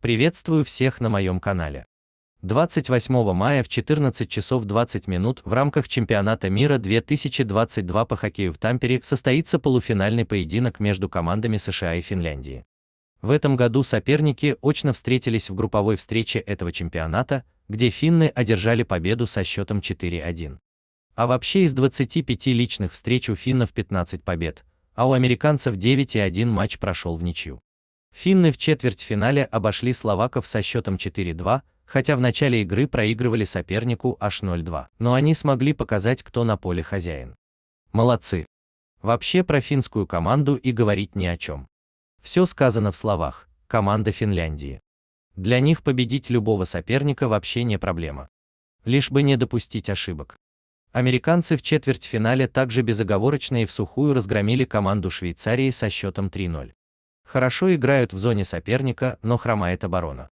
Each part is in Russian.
Приветствую всех на моем канале. 28 мая в 14 часов 20 минут в рамках чемпионата мира 2022 по хоккею в Тампере состоится полуфинальный поединок между командами США и Финляндии. В этом году соперники очно встретились в групповой встрече этого чемпионата, где финны одержали победу со счетом 4-1. А вообще из 25 личных встреч у финнов 15 побед, а у американцев 9 и 1 матч прошел в ничью. Финны в четвертьфинале обошли словаков со счетом 4-2, хотя в начале игры проигрывали сопернику аж 0-2, но они смогли показать, кто на поле хозяин. Молодцы. Вообще про финскую команду и говорить ни о чем. Все сказано в словах. Команда Финляндии. Для них победить любого соперника вообще не проблема. Лишь бы не допустить ошибок. Американцы в четвертьфинале также безоговорочно и в сухую разгромили команду Швейцарии со счетом 3-0. Хорошо играют в зоне соперника, но хромает оборона.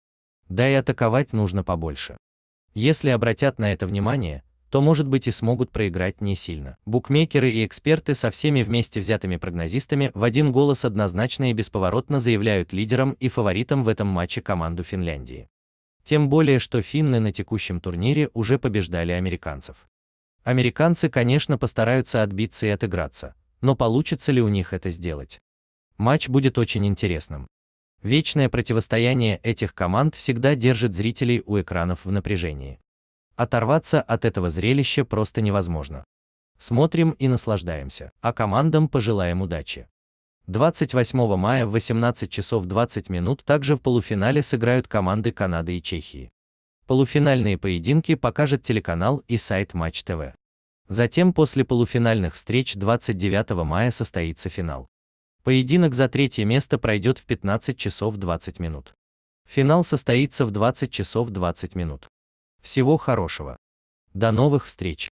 Да и атаковать нужно побольше. Если обратят на это внимание, то может быть и смогут проиграть не сильно. Букмекеры и эксперты со всеми вместе взятыми прогнозистами в один голос однозначно и бесповоротно заявляют лидером и фаворитом в этом матче команду Финляндии. Тем более, что финны на текущем турнире уже побеждали американцев. Американцы, конечно, постараются отбиться и отыграться, но получится ли у них это сделать? Матч будет очень интересным. Вечное противостояние этих команд всегда держит зрителей у экранов в напряжении. Оторваться от этого зрелища просто невозможно. Смотрим и наслаждаемся, а командам пожелаем удачи. 28 мая в 18 часов 20 минут также в полуфинале сыграют команды Канады и Чехии. Полуфинальные поединки покажет телеканал и сайт Матч ТВ. Затем после полуфинальных встреч 29 мая состоится финал. Поединок за третье место пройдет в 15 часов 20 минут. Финал состоится в 20 часов 20 минут. Всего хорошего. До новых встреч!